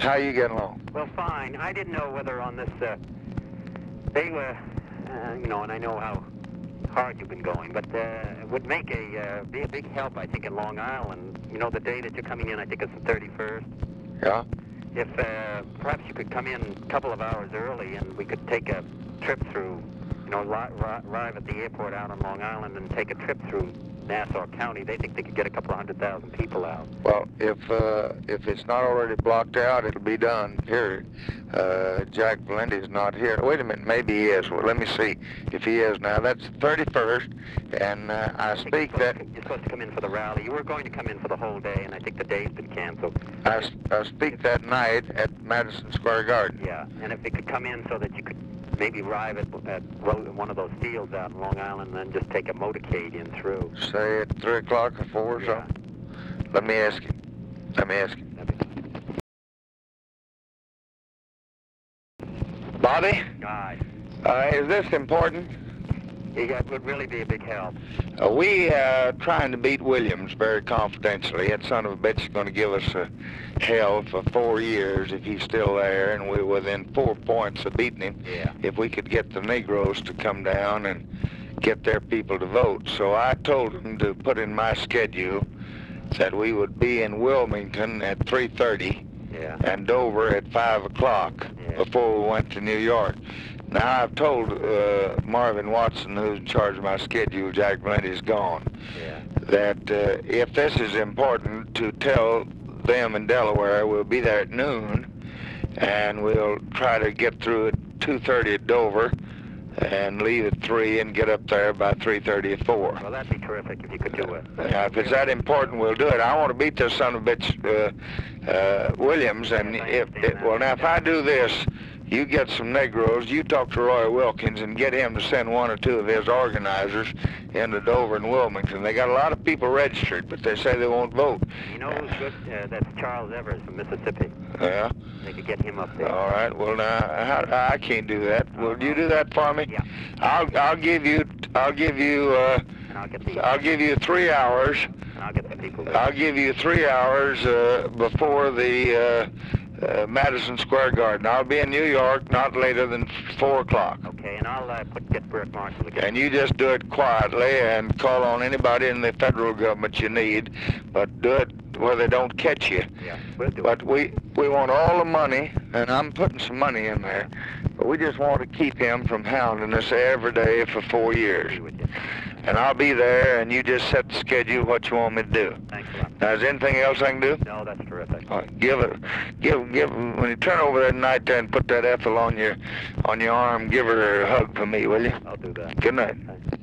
How you getting along? Well, fine. I didn't know whether on this, uh, they were, uh, you know, and I know how hard you've been going, but uh, it would make a, uh, be a big help, I think, in Long Island. You know, the day that you're coming in, I think it's the 31st. Yeah? If uh, perhaps you could come in a couple of hours early and we could take a trip through, you know, arrive at the airport out on Long Island and take a trip through Nassau County. They think they could get a couple of hundred thousand people out. Well, if uh, if it's not already blocked out, it'll be done. Period. Uh, Jack Valenti's not here. Wait a minute, maybe he is. Well, let me see if he is now. That's the 31st, and uh, I I speak you're that to, you're supposed to come in for the rally. You were going to come in for the whole day, and I think the day's been canceled. I, I speak that night at Madison Square Garden. Yeah, and if they could come in so that you could maybe arrive at, at one of those fields out in Long Island and then just take a motorcade in through. Say at three o'clock or four or Yeah. something. Let me ask him. Let me ask him. Bobby, Aye. uh, is this important? It would really be a big help. Uh, we uh, trying to beat Williams very confidentially. That son of a bitch is going to give us a hell for four years if he's still there, and we're within four points of beating him. Yeah. If we could get the Negroes to come down and get their people to vote, so I told them to put in my schedule that we would be in Wilmington at 3:30 Yeah. and Dover at five o'clock Yeah. Before we went to New York. Now I've told uh, Marvin Watson, who's in charge of my schedule, Jack Valenti's gone, Yeah. that uh, if this is important, to tell them in Delaware we'll be there at noon, and we'll try to get through at 2:30 at Dover, and leave at three and get up there by 3:30 at four. Well, that'd be terrific if you could do it. Yeah, if it's that important, we'll do it. I want to beat this son of a bitch, uh, uh, Williams, and if it, well, now if I do this, you get some Negroes, you talk to Roy Wilkins and get him to send one or two of his organizers into Dover and Wilmington. They got a lot of people registered, but they say they won't vote. You know who's good? Uh, that's Charles Evers from Mississippi. Yeah. They could get him up there. All right. Well, now how, I can't do that. Will you do that for me? Yeah. I'll I'll give you I'll give you uh, I'll get I'll give you three hours. I'll get the people. there. I'll give you three hours uh, before the uh, Madison Square Garden. I'll be in New York not later than four o'clock. Okay, and I'll uh, put get Burke Marshall again. And you just do it quietly and call on anybody in the federal government you need, but do it where they don't catch you. Yeah, we'll do But we we want all the money, and I'm putting some money in there. But we just want to keep him from hounding us every day for four years. Agree with you. And I'll be there, and you just set the schedule what you want me to do. Thanks a lot. Now, is there anything else I can do? No, that's terrific. All right, give it, give, give. When you turn over that night there and put that Ethel on your, on your arm, give her a hug for me, will you? I'll do that. Good night. Thanks.